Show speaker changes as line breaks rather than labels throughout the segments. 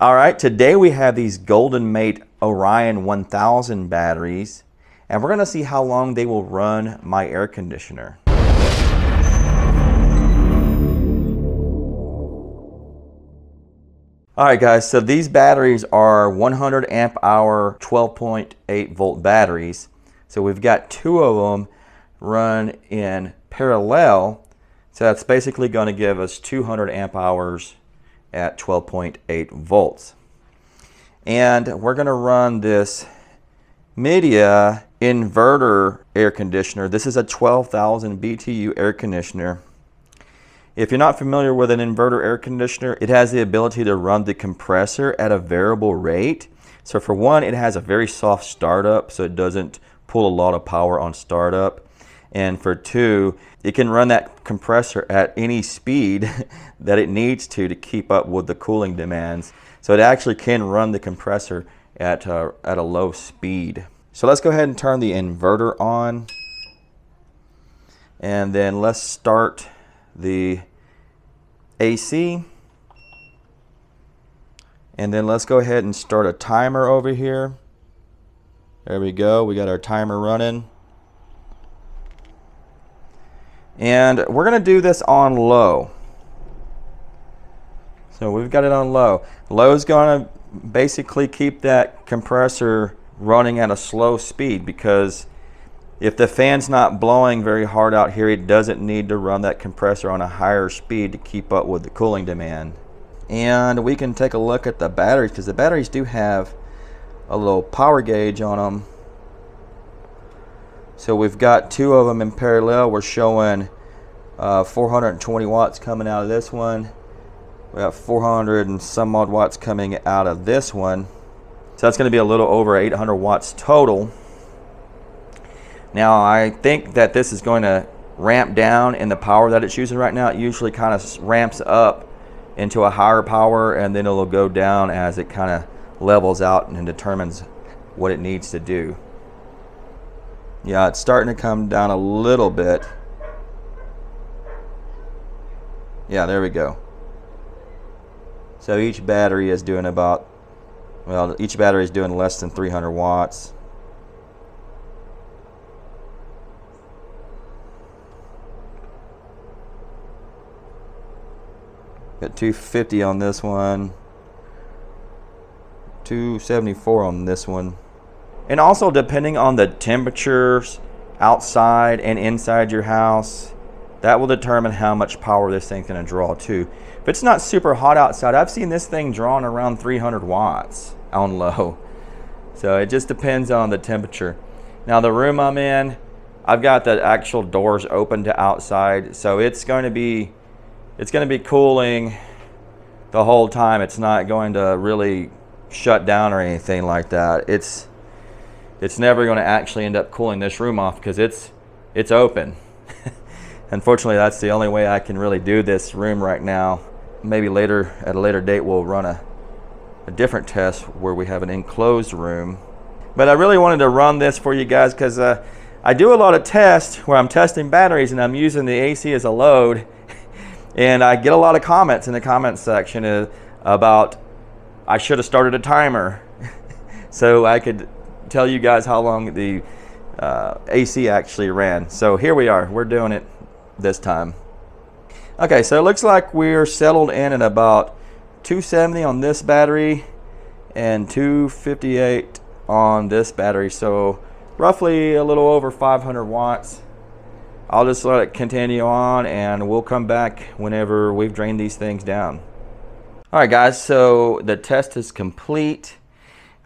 All right, today we have these Goldenmate Orion 1000 batteries, and we're gonna see how long they will run my air conditioner. All right guys, so these batteries are 100 amp hour 12.8 volt batteries. So we've got two of them run in parallel. So that's basically gonna give us 200 amp hours at 12.8 volts. And we're gonna run this Midea inverter air conditioner. This is a 12,000 BTU air conditioner. If you're not familiar with an inverter air conditioner, it has the ability to run the compressor at a variable rate. So for one, it has a very soft startup, so it doesn't pull a lot of power on startup. And for two, it can run that compressor at any speed that it needs to to keep up with the cooling demands. So it actually can run the compressor at, uh, at a low speed. So let's go ahead and turn the inverter on. And then let's start the AC. And then let's go ahead and start a timer over here. There we go. We got our timer running. And we're going to do this on low. So we've got it on low. Low is going to basically keep that compressor running at a slow speed because if the fan's not blowing very hard out here, it doesn't need to run that compressor on a higher speed to keep up with the cooling demand. And we can take a look at the batteries because the batteries do have a little power gauge on them so we've got two of them in parallel. We're showing uh, 420 watts coming out of this one. We got 400 and some odd watts coming out of this one. So that's going to be a little over 800 watts total. Now I think that this is going to ramp down in the power that it's using right now. It usually kind of ramps up into a higher power and then it'll go down as it kind of levels out and determines what it needs to do. Yeah, it's starting to come down a little bit. Yeah, there we go. So each battery is doing about, well, each battery is doing less than 300 watts. Got 250 on this one. 274 on this one. And also depending on the temperatures outside and inside your house, that will determine how much power this thing's gonna draw too. If it's not super hot outside, I've seen this thing drawing around 300 watts on low. So it just depends on the temperature. Now the room I'm in, I've got the actual doors open to outside. So it's going to be, it's going to be cooling the whole time. It's not going to really shut down or anything like that. It's, it's never going to actually end up cooling this room off because it's it's open. Unfortunately, that's the only way I can really do this room right now. Maybe later, at a later date, we'll run a, a different test where we have an enclosed room. But I really wanted to run this for you guys because uh, I do a lot of tests where I'm testing batteries and I'm using the AC as a load. and I get a lot of comments in the comments section uh, about I should have started a timer so I could tell you guys how long the uh, AC actually ran. So here we are, we're doing it this time. Okay, so it looks like we're settled in at about 270 on this battery and 258 on this battery. So roughly a little over 500 watts. I'll just let it continue on and we'll come back whenever we've drained these things down. All right guys, so the test is complete.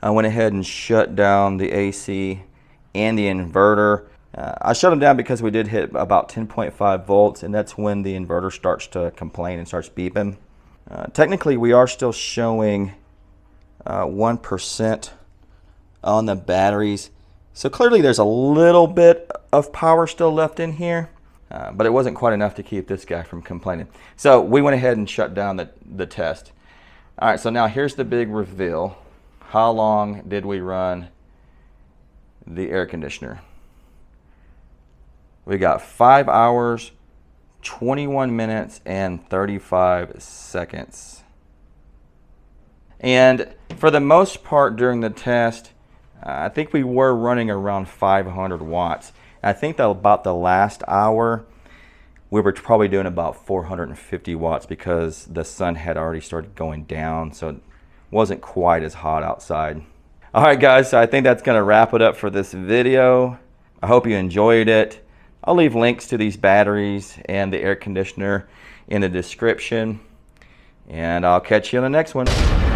I went ahead and shut down the AC and the inverter. Uh, I shut them down because we did hit about 10.5 volts and that's when the inverter starts to complain and starts beeping. Uh, technically we are still showing 1% uh, on the batteries. So clearly there's a little bit of power still left in here, uh, but it wasn't quite enough to keep this guy from complaining. So we went ahead and shut down the, the test. All right, so now here's the big reveal how long did we run the air conditioner? We got five hours, 21 minutes, and 35 seconds. And for the most part during the test, I think we were running around 500 watts. I think that about the last hour, we were probably doing about 450 watts because the sun had already started going down, so wasn't quite as hot outside. All right, guys, so I think that's to wrap it up for this video. I hope you enjoyed it. I'll leave links to these batteries and the air conditioner in the description. And I'll catch you on the next one.